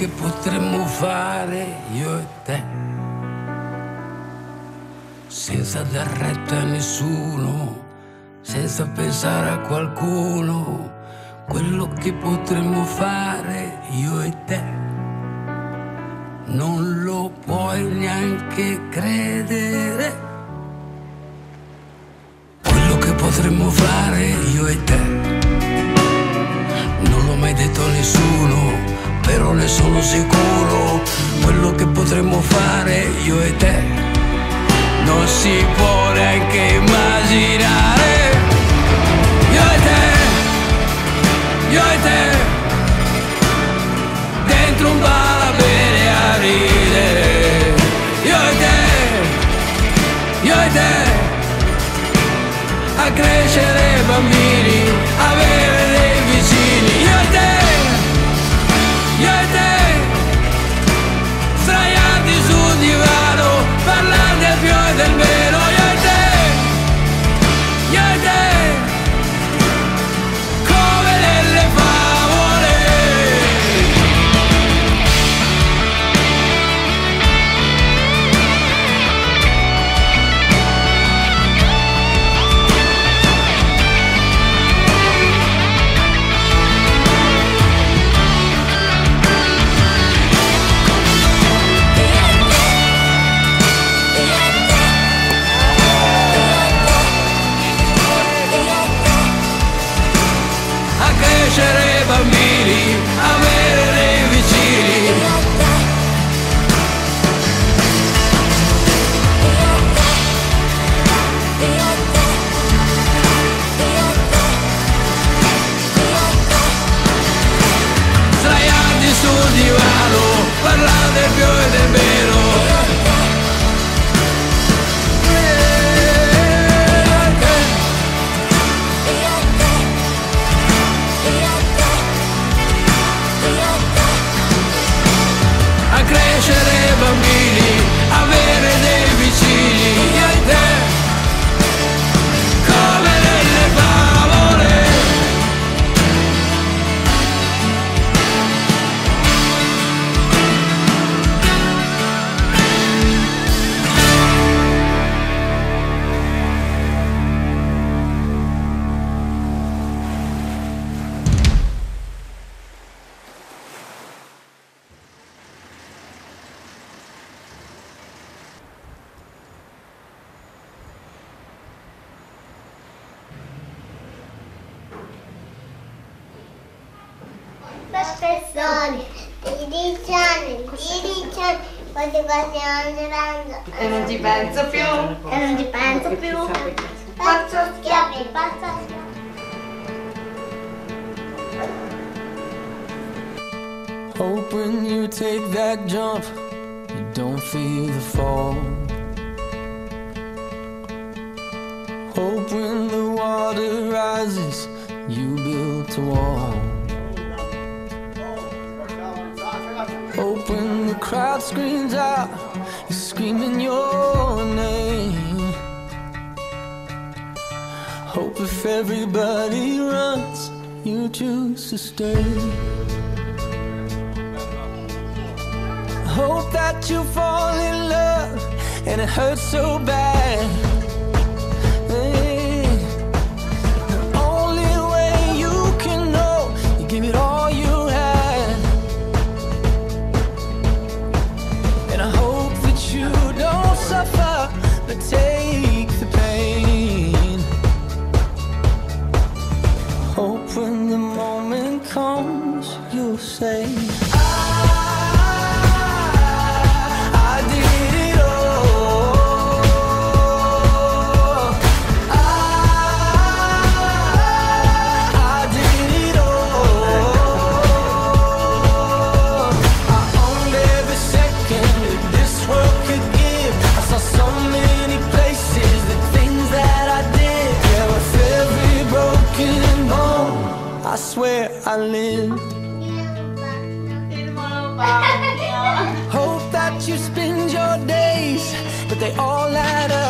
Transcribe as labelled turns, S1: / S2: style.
S1: che potremmo fare io e te, senza dar retta a nessuno, senza pensare a qualcuno, quello che potremmo fare io e te. Non lo puoi neanche credere. Sono sicuro, quello che potremmo fare io e te non si può neanche immaginare. Io e te, io e te, dentro un bar a bere a ridere. Io e te, io e te, a crescere bambini, avere
S2: Persone, 13 anni, 13 anni, quante cose stiamo girando.
S3: E non ci penso più.
S2: E non ci penso più. Faccio schiaffi, faccio schiaffi.
S4: Hope when you take that jump, you don't feel the fall. Hope when the water rises, you build a wall. Crowd screams out, you're screaming your name. Hope if everybody runs, you choose to stay. Hope that you fall in love and it hurts so bad. I swear I lived. Hope that you spend your days, but they all add up.